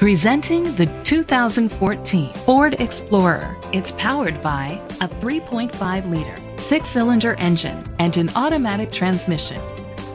Presenting the 2014 Ford Explorer. It's powered by a 3.5 liter six cylinder engine and an automatic transmission.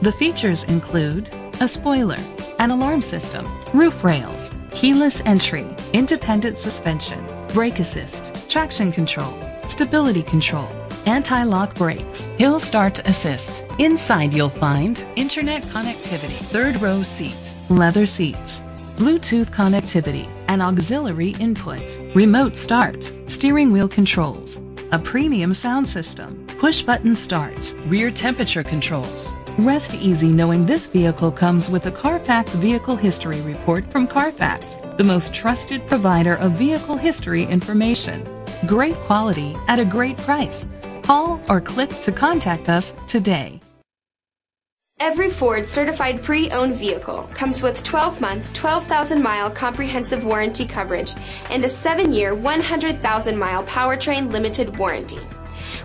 The features include a spoiler, an alarm system, roof rails, keyless entry, independent suspension, brake assist, traction control, stability control, anti-lock brakes, hill start assist. Inside you'll find internet connectivity, third row seats, leather seats, Bluetooth connectivity, an auxiliary input, remote start, steering wheel controls, a premium sound system, push button start, rear temperature controls. Rest easy knowing this vehicle comes with a Carfax Vehicle History Report from Carfax, the most trusted provider of vehicle history information. Great quality at a great price. Call or click to contact us today. Every Ford certified pre-owned vehicle comes with 12-month, 12,000-mile comprehensive warranty coverage and a 7-year, 100,000-mile powertrain limited warranty.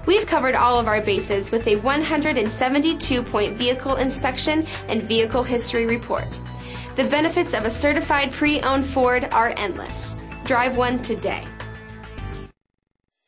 We've covered all of our bases with a 172-point vehicle inspection and vehicle history report. The benefits of a certified pre-owned Ford are endless. Drive one today.